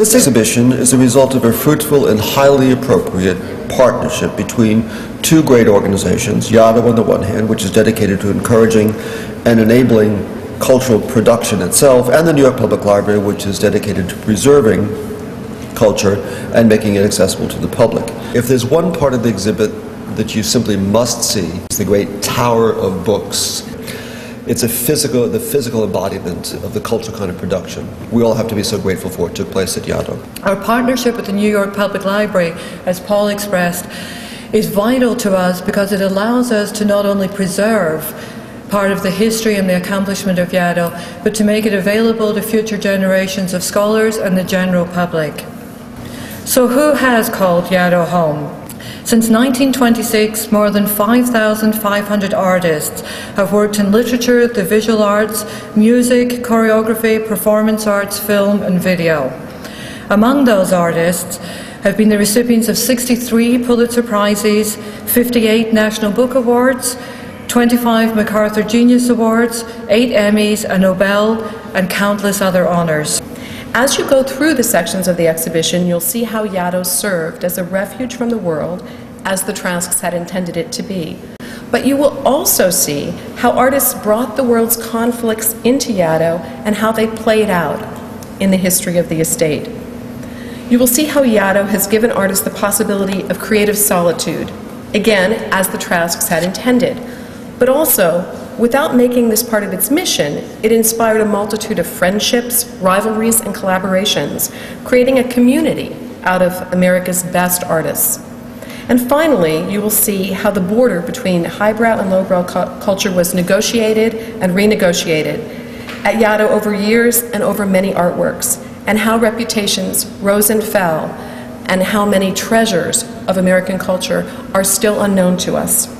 This exhibition is a result of a fruitful and highly appropriate partnership between two great organizations, Yaddo on the one hand, which is dedicated to encouraging and enabling cultural production itself, and the New York Public Library, which is dedicated to preserving culture and making it accessible to the public. If there's one part of the exhibit that you simply must see, it's the great Tower of Books it's a physical, the physical embodiment of the cultural kind of production. We all have to be so grateful for it took place at Yaddo. Our partnership with the New York Public Library, as Paul expressed, is vital to us because it allows us to not only preserve part of the history and the accomplishment of Yaddo, but to make it available to future generations of scholars and the general public. So who has called Yaddo home? Since 1926, more than 5,500 artists have worked in literature, the visual arts, music, choreography, performance arts, film, and video. Among those artists have been the recipients of 63 Pulitzer Prizes, 58 National Book Awards, 25 MacArthur Genius Awards, 8 Emmys, a Nobel, and countless other honours. As you go through the sections of the exhibition, you'll see how Yaddo served as a refuge from the world as the Trasks had intended it to be. But you will also see how artists brought the world's conflicts into Yaddo and how they played out in the history of the estate. You will see how Yaddo has given artists the possibility of creative solitude, again, as the Trasks had intended, but also Without making this part of its mission, it inspired a multitude of friendships, rivalries, and collaborations, creating a community out of America's best artists. And finally, you will see how the border between highbrow and lowbrow cu culture was negotiated and renegotiated at Yaddo over years and over many artworks, and how reputations rose and fell, and how many treasures of American culture are still unknown to us.